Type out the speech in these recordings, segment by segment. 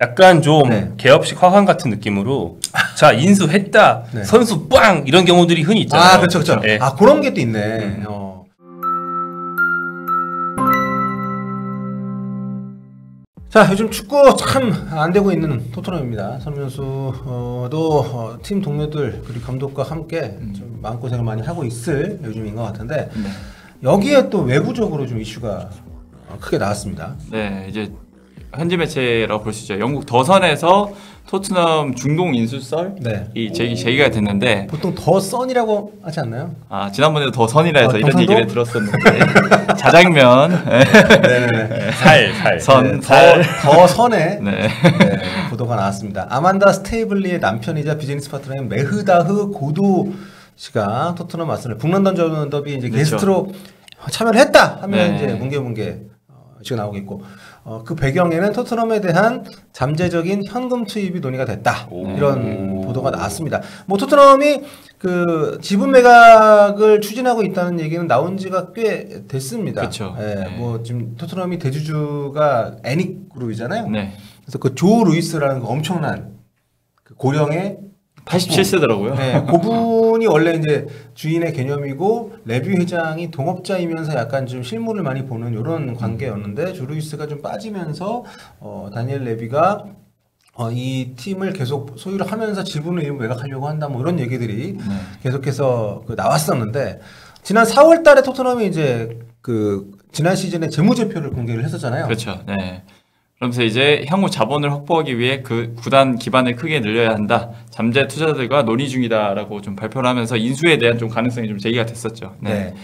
약간 좀 네. 개업식 화환 같은 느낌으로 자 인수했다 네. 선수 빵 이런 경우들이 흔히 있잖아요. 아, 그렇죠, 그렇죠. 예. 아, 그런 게 또 있네. 음. 어. 자, 요즘 축구 참 안 되고 있는 토트넘입니다. 선수도 어, 팀 동료들 그리고 감독과 함께 좀 마음고생을 많이 하고 있을 요즘인 것 같은데 네. 여기에 또 외부적으로 좀 이슈가 어, 크게 나왔습니다. 네, 이제 현지 매체라고 볼 수 있죠. 영국 더선에서 토트넘 중동 인수설이 네. 제기, 제기가 됐는데 보통 더 선이라고 하지 않나요? 아 지난번에도 더선이라 해서 아, 이런? 얘기를 들었었는데 자장면 네네네. 살 살. 선 네, 살. 더, 더 선에 네. 네, 보도가 나왔습니다. 아만다 스테이블리의 남편이자 비즈니스 파트너인 메흐다흐 고도 씨가 토트넘 아스널 북런던 더비 이제 그렇죠. 게스트로 참여를 했다 하면 네. 이제 뭉게뭉게 어, 지금 나오고 있고 어, 그 배경에는 토트넘에 대한 잠재적인 현금 투입이 논의가 됐다 오. 이런 보도가 나왔습니다. 뭐 토트넘이 그 지분 매각을 추진하고 있다는 얘기는 나온 지가 꽤 됐습니다. 그쵸. 예, 네. 뭐 지금 토트넘이 대주주가 애닉 그룹이잖아요. 네. 그래서 그 조 루이스라는 그 엄청난 그 고령의 87세더라고요. 네, 그분이 원래 이제 주인의 개념이고 레비 회장이 동업자이면서 약간 좀 실무를 많이 보는 이런 관계였는데 조 루이스가 좀 빠지면서 어, 다니엘 레비가 어, 이 팀을 계속 소유를 하면서 지분을 일부 매각하려고 한다 뭐 이런 얘기들이 네. 계속해서 그 나왔었는데 지난 4월 달에 토트넘이 이제 그 지난 시즌에 재무제표를 공개를 했었잖아요. 그렇죠. 네. 그러면서 이제 향후 자본을 확보하기 위해 그 구단 기반을 크게 늘려야 한다. 잠재 투자자들과 논의 중이다라고 좀 발표를 하면서 인수에 대한 좀 가능성이 좀 제기가 됐었죠. 네.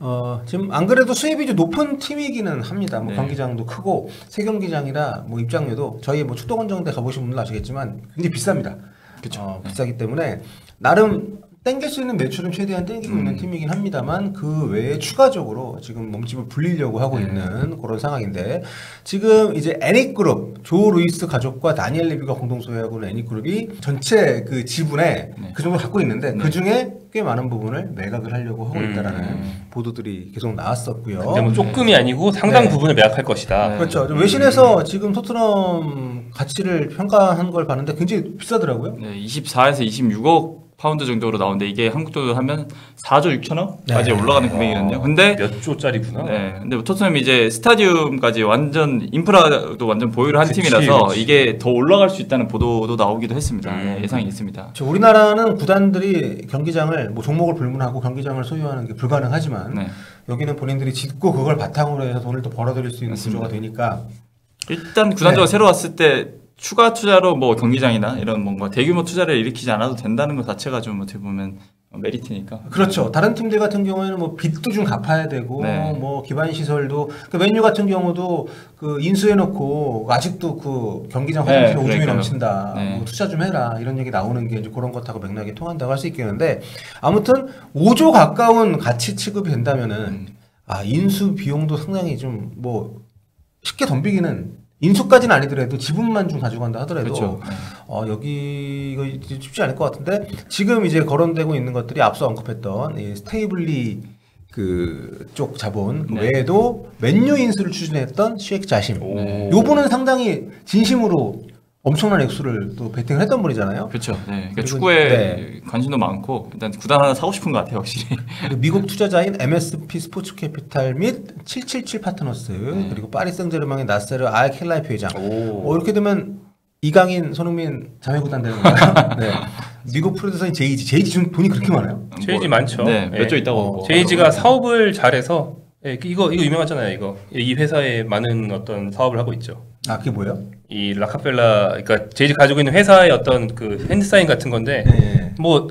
어, 지금 안 그래도 수입이 좀 높은 팀이기는 합니다. 뭐 네. 경기장도 크고 새 경기장이라 뭐 입장료도 저희 뭐 축도원정대 가보신 분들 아시겠지만 굉장히 비쌉니다. 그쵸. 어, 비싸기 때문에 나름 땡길 수 있는 매출은 최대한 땡기고 있는 팀이긴 합니다만 그 외에 추가적으로 지금 몸집을 불리려고 하고 있는 그런 상황인데 지금 이제 애닉그룹 조 루이스 가족과 다니엘 레비가 공동 소유하고 있는 애닉그룹이 전체 그 지분에 그 정도 갖고 있는데 그 중에 꽤 많은 부분을 매각을 하려고 하고 있다라는 보도들이 계속 나왔었고요. 근데 뭐 조금이 아니고 상당 네. 부분을 매각할 것이다. 네. 그렇죠. 좀 외신에서 지금 토트넘 가치를 평가한 걸 봤는데 굉장히 비싸더라고요. 네, 24에서 26억 파운드 정도로 나오는데 이게 한국 돈으로 하면 4조 6천억까지 네. 올라가는 금액이거든요. 근데 몇 조짜리구나. 네, 근데 토트넘이 이제 스타디움까지 완전 인프라도 완전 보유를 한 그치, 팀이라서 그치. 이게 더 올라갈 수 있다는 보도도 나오기도 했습니다. 음. 네, 예상이 있습니다. 저 우리나라는 구단들이 경기장을 뭐 종목을 불문하고 경기장을 소유하는 게 불가능하지만 네. 여기는 본인들이 짓고 그걸 바탕으로 해서 돈을 또 벌어들일 수 있는 맞습니다. 구조가 되니까 일단 구단적으로 네. 새로 왔을 때 추가 투자로 뭐 경기장이나 이런 뭔가 대규모 투자를 일으키지 않아도 된다는 것 자체가 좀 어떻게 보면 메리트니까. 그렇죠. 다른 팀들 같은 경우에는 뭐 빚도 좀 갚아야 되고 네. 뭐 기반 시설도 그 맨유 같은 경우도 그 인수해 놓고 아직도 그 경기장 네, 화장실 오줌이 그러니까요. 넘친다. 네. 뭐 투자 좀 해라. 이런 얘기 나오는 게 이제 그런 것하고 맥락이 통한다고 할 수 있겠는데 아무튼 5조 가까운 가치 취급이 된다면은 음. 아 인수 비용도 상당히 좀 뭐 쉽게 덤비기는 인수까지는 아니더라도 지분만 좀 가져간다 하더라도 그렇죠. 네. 어, 여기 이거 쉽지 않을 것 같은데 지금 이제 거론되고 있는 것들이 앞서 언급했던 이 스테이블리 그 쪽 자본 그 네. 외에도 맨유 인수를 추진했던 셰이크 자심 오. 요분은 상당히 진심으로 엄청난 액수를 또 베팅을 했던 분이잖아요. 그렇죠. 네. 그러니까 축구에 네. 관심도 많고 일단 구단 하나 사고 싶은 것 같아요, 확실히. 그리고 미국 투자자인 MSP 스포츠 캐피탈 및 777 파트너스 네. 그리고 파리 생제르맹의 나세르 알 켈라이피 회장 오. 어, 이렇게 되면 이강인, 손흥민 자매구단 되는 거예요. 네. 미국 프로듀서인 제이지. 제이지 좀 돈이 그렇게 많아요? 제이지 많죠. 네, 예. 몇조 있다고. 어, 뭐 제이지가 하더라고요. 사업을 잘해서 예, 이거 이거 유명하잖아요. 이거 이 회사에 많은 어떤 사업을 하고 있죠. 아, 그게 뭐예요? 이 라카펠라 그러니까 제이지 가지고 있는 회사의 어떤 그 hand sign 같은 건데 네. 뭐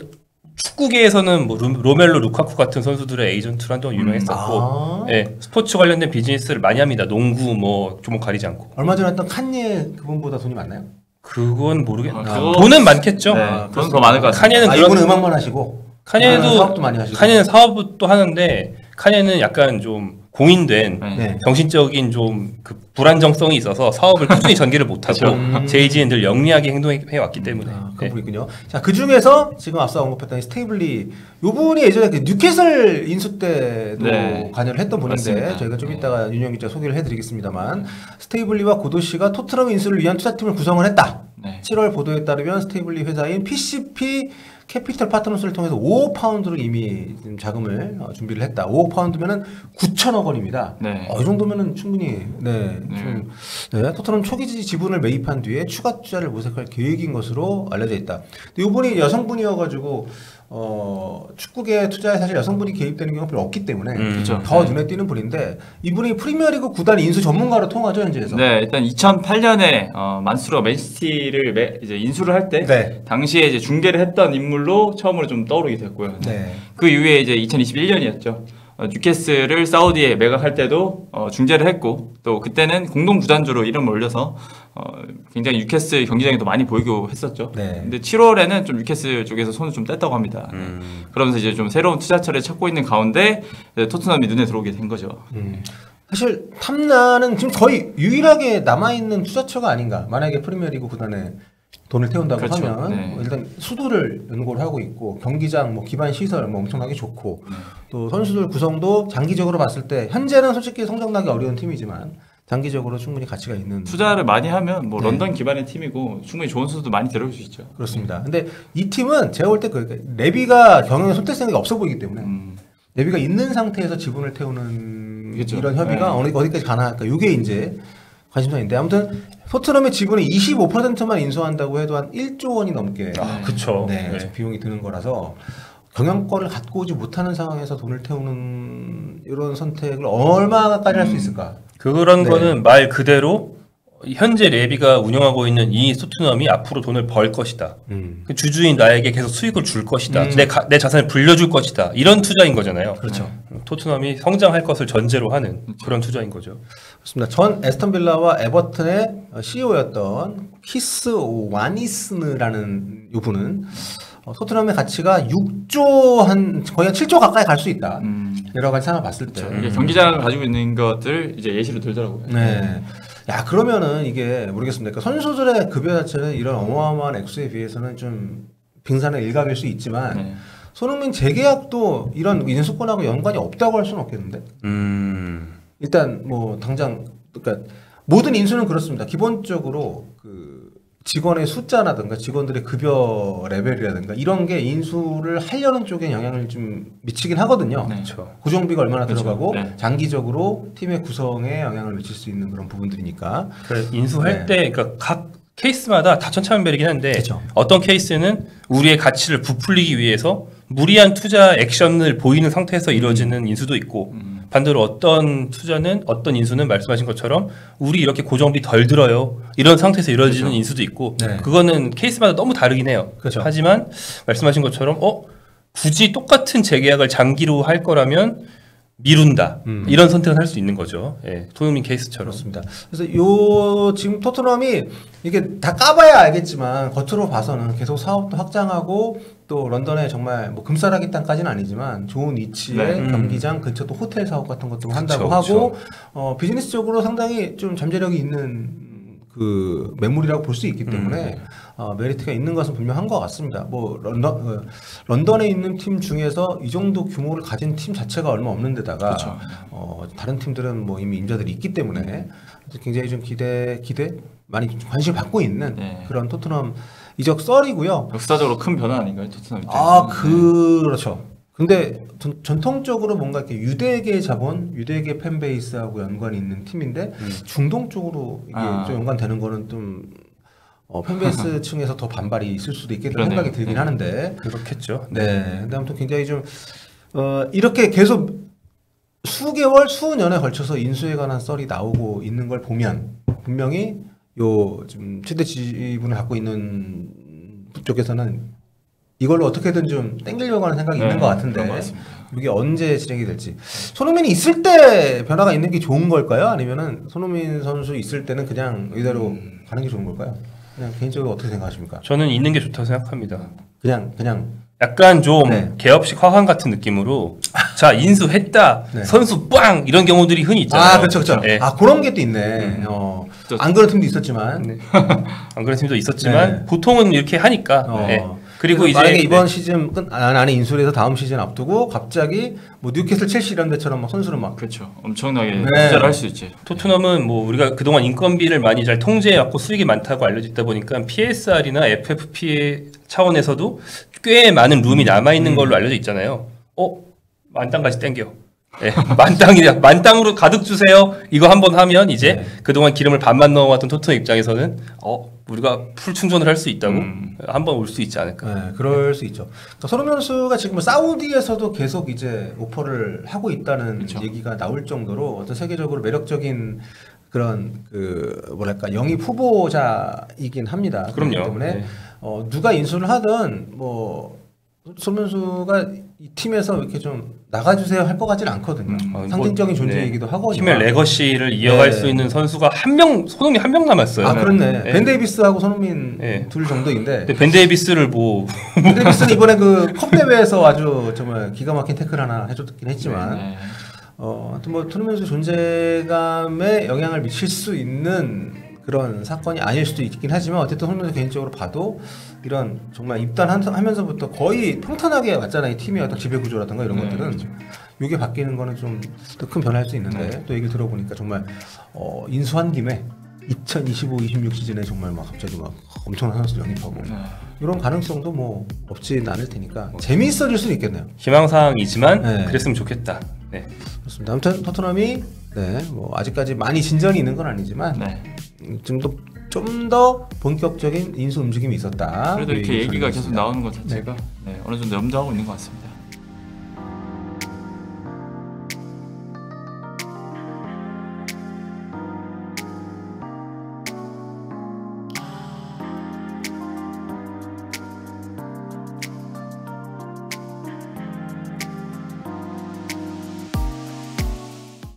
축구계에서는 뭐 루- 로멜로 루카쿠 같은 선수들의 에이전트로 한동안 유명했었고 아. 예, 스포츠 관련된 비즈니스를 많이 합니다. 농구 뭐 조목 가리지 않고. 얼마 전에 했던 칸예 그분보다 돈이 많나요? 그건 모르겠. 아, 돈 그거- 돈은 많겠죠. 네, 아, 그건 더 많을 것 같습니다. 카니에는 아, 그런 이분은 음악만 하시고. 카니에도 아, 사업도 많이 하시고. 카니에는 사업도 하는데 카니에는 약간 좀 공인된 네. 네. 정신적인 좀 그 불안정성이 있어서 사업을 꾸준히 전개를 못하고. JG는 늘 영리하게 행동해 왔기 때문에 아, 네. 그분이군요. 자, 그 중에서 지금 앞서 언급했던 이 스테이블리, 요 분이 예전에 그 뉴캐슬 인수 때도 네. 관여를 했던 분인데, 맞습니다. 저희가 좀 네. 이따가 윤영 기자 소개를 해드리겠습니다만, 스테이블리와 고도 씨가 토트넘 인수를 위한 투자팀을 구성을 했다. 네. 7월 보도에 따르면 스테이블리 회사인 PCP 캐피털 파트너스를 통해서 5억 파운드를 이미 자금을 어, 준비를 했다. 5억 파운드면은 9천억 원입니다. 네. 어, 이 정도면은 충분히 네, 좀, 네, 토트넘 초기 지분을 매입한 뒤에 추가 투자를 모색할 계획인 것으로 알려져 있다. 근데 이분이 여성분이어가지고 어, 축구계 투자에 사실 여성분이 개입되는 경우가 별로 없기 때문에 음, 그렇죠. 더 네. 눈에 띄는 분인데 이분이 프리미어리그 구단 인수 전문가로 통하죠 현재에서. 네, 일단 2008년에 어, 만수르가 맨시티를 매- 이제 인수를 할때 네. 당시에 이제 중계를 했던 인물로 처음으로 좀 떠오르게 됐고요. 네. 그 이후에 이제 2021년이었죠. 어, 뉴캐슬을 사우디에 매각할 때도 어, 중재를 했고 또 그때는 공동 구단주로 이름을 올려서 어, 굉장히 뉴캐슬 경기장에도 많이 보이고 했었죠. 네. 근데 7월에는 좀 뉴캐슬 쪽에서 손을 좀 뗐다고 합니다. 음. 그러면서 이제 좀 새로운 투자처를 찾고 있는 가운데 토트넘이 눈에 들어오게 된 거죠. 음. 사실 탐나는 지금 거의 유일하게 남아 있는 투자처가 아닌가. 만약에 프리미어리그 구단에 돈을 태운다고 그렇죠. 하면 네. 뭐 일단 수도를 연구를 하고 있고 경기장 뭐 기반 시설 뭐 엄청나게 좋고 네. 또 선수들 구성도 장기적으로 봤을 때 현재는 솔직히 성장나기 어려운 팀이지만 장기적으로 충분히 가치가 있는 투자를 많이 하면 뭐 네. 런던 기반의 팀이고 충분히 좋은 선수도 많이 데려올 수 있죠. 그렇습니다. 근데 이 팀은 제가 볼때 그 레비가 경영에 손댈 생각이 없어 보이기 때문에 음, 레비가 있는 상태에서 지분을 태우는 그렇죠. 이런 협의가 네. 어디까지 가능할까? 이게 이제 관심사인데 아무튼 토트넘의 지분의 25%만 인수한다고 해도 한 1조 원이 넘게 아, 그쵸. 네, 네. 비용이 드는 거라서 경영권을 갖고 오지 못하는 상황에서 돈을 태우는 이런 선택을 얼마까지 할 수 있을까? 그런 네. 거는 말 그대로 현재 레비가 운영하고 있는 이 토트넘이 앞으로 돈을 벌 것이다. 음. 그 주주인 나에게 계속 수익을 줄 것이다. 음. 내, 가- 내 자산을 불려줄 것이다. 이런 투자인 거잖아요. 그렇죠. 음, 토트넘이 성장할 것을 전제로 하는 그런 투자인 거죠. 그렇습니다. 전 애스턴 빌라와 에버튼의 CEO였던 키스 와이네스라는 이분은 어, 토트넘의 가치가 6조 한 거의 한 7조 가까이 갈 수 있다. 음, 여러 가지 상황 봤을 때. 이게 경기장을 가지고 있는 것들 이제 예시로 들더라고요. 네. 야 그러면은 이게 모르겠습니다. 그러니까 선수들의 급여 자체는 이런 어마어마한 액수에 비해서는 좀 빙산의 일각일 수 있지만 네. 손흥민 재계약도 이런 인수권하고 연관이 없다고 할 수는 없겠는데. 음. 일단 뭐 당장 그러니까 모든 인수는 그렇습니다. 기본적으로 그 직원의 숫자라든가 직원들의 급여 레벨이라든가 이런 게 인수를 하려는 쪽에 영향을 좀 미치긴 하거든요. 네. 그렇죠. 고정비가 얼마나 그렇죠. 들어가고 네. 장기적으로 팀의 구성에 영향을 미칠 수 있는 그런 부분들이니까. 그 인수할 네. 때 그러니까 각 케이스마다 다 천차만별이긴 한데 그렇죠. 어떤 케이스는 우리의 가치를 부풀리기 위해서 무리한 투자 액션을 보이는 상태에서 이루어지는 인수도 있고 음. 반대로 어떤 투자는 어떤 인수는 말씀하신 것처럼 우리 이렇게 고정비 덜 들어요 이런 상태에서 이루어지는 그렇죠. 인수도 있고 네. 그거는 케이스마다 너무 다르긴 해요. 그렇죠. 하지만 말씀하신 것처럼 어 굳이 똑같은 재계약을 장기로 할 거라면 미룬다 음. 이런 선택을 할 수 있는 거죠. 예, 토요민 케이스처럼. 그렇습니다. 그래서 요 지금 토트넘이 이게 다 까봐야 알겠지만 겉으로 봐서는 계속 사업도 확장하고 또 런던에 정말 뭐 금싸라기 땅까지는 아니지만 좋은 위치에 네. 음. 경기장 근처 또 호텔 사업 같은 것도 한다고 그쵸, 하고 어, 비즈니스적으로 상당히 좀 잠재력이 있는 그 매물이라고 볼 수 있기 때문에 음. 어, 메리트가 있는 것은 분명한 것 같습니다. 뭐 런던 어, 런던에 있는 팀 중에서 이 정도 규모를 가진 팀 자체가 얼마 없는 데다가 그렇죠. 어, 다른 팀들은 뭐 이미 임자들이 있기 때문에 굉장히 좀 기대 기대 많이 좀 관심을 받고 있는 네. 그런 토트넘 이적 썰이고요. 역사적으로 큰 변화 아닌가요, 토트넘 입장에서? 아 그렇죠. 근데 전, 전통적으로 뭔가 이렇게 유대계 자본, 유대계 팬베이스하고 연관이 있는 팀인데 중동 쪽으로 이게 아. 좀 연관되는 거는 좀 어, 팬베이스 층에서 더 반발이 있을 수도 있겠다는. 생각이 들긴 네. 하는데 그렇겠죠. 네. 근데 아무튼 굉장히 좀, 어, 이렇게 계속 수개월, 수년에 걸쳐서 인수에 관한 썰이 나오고 있는 걸 보면 분명히 요 지금 최대 지분을 갖고 있는 쪽에서는 이걸로 어떻게든 좀 땡기려고 하는 생각이 있는 네, 것 같은데 것. 이게 언제 진행이 될지 손흥민이 있을 때 변화가 있는 게 좋은 걸까요? 아니면은 손흥민 선수 있을 때는 그냥 이대로 음. 가는 게 좋은 걸까요? 그냥 개인적으로 어떻게 생각하십니까? 저는 있는 게 좋다고 생각합니다. 그냥 그냥 약간 좀 네. 개업식 화환 같은 느낌으로 자 인수했다 네. 선수 빵 이런 경우들이 흔히 있잖아요. 아, 그렇죠, 그렇죠. 예. 아, 그런 게 또 있네. 어, 저- 안 그런 팀도 있었지만. 네. 안 그런 팀도 있었지만 네. 보통은 이렇게 하니까. 어. 예. 그리고 이제 만약에 이번 네. 시즌 끝 안- 안에 인수해서 다음 시즌 앞두고 갑자기 뭐 뉴캐슬, 첼시 이런 데처럼 막 선수를 막 그렇죠. 엄청나게 네. 투자를 할수 있지. 토트넘은 뭐 우리가 그동안 인건비를 많이 잘 통제해 왔고 수익이 많다고 알려져 있다 보니까 PSR이나 FFP 차원에서도 꽤 많은 룸이 남아 있는 걸로 알려져 있잖아요. 어 만땅까지 땡겨. 예, 만땅이야. 만땅으로 가득 주세요. 이거 한번 하면 이제 네. 그동안 기름을 반만 넣어왔던 토트넘 입장에서는 어 우리가 풀 충전을 할 수 있다고 음. 한번 올 수 있지 않을까. 네, 그럴 수 있죠. 그러니까 손흥민 선수가 지금 사우디에서도 계속 이제 오퍼를 하고 있다는 그쵸. 얘기가 나올 정도로 어떤 세계적으로 매력적인 그런 그 뭐랄까 영입 후보자이긴 합니다. 그럼요. 그렇기 때문에 네. 어, 누가 인수를 하든 뭐 손흥민 선수가 이 팀에서 이렇게 좀 나가주세요 할 것 같지는 않거든요. 음. 어, 상징적인 뭐, 존재이기도 하고 팀의 legacy를 이어갈 네. 수 있는 선수가 한 명 손흥민 한 명 남았어요. 아 그렇네. 네. 벤 데이비스하고 손흥민 네. 둘 정도인데 벤 데이비스를 뭐 벤 데이비스는 이번에 그 컵 대회에서 아주 정말 기가 막힌 태클 하나 해줬긴 했지만 네. 어, 하여튼 뭐 토르멘스 존재감에 영향을 미칠 수 있는 그런 사건이 아닐 수도 있긴 하지만 어쨌든 토르멘스 개인적으로 봐도 이런 정말 입단하면서부터 거의 평탄하게 왔잖아요. 이 팀의 어떤 지배 구조라든가 이런 네, 것들은 이게 바뀌는 거는 좀 더 큰 변화일 수 있는데 네. 또 얘기를 들어보니까 정말 어, 인수한 김에 2025-26 시즌에 정말 막 갑자기 막 엄청난 선수 영입하고 네. 이런 가능성도 뭐 없진 않을 테니까 재미있어질 수는 있겠네요. 희망사항이지만 네. 그랬으면 좋겠다. 네. 그렇습니다. 아무튼 토트넘이 네, 뭐 아직까지 많이 진전이 있는 건 아니지만 네. 좀더 좀 더 본격적인 인수 움직임이 있었다. 그래도 이 이렇게 얘기 얘기가 계속. 나오는 것 자체가 네, 어느 정도 염두하고 있는 것 같습니다.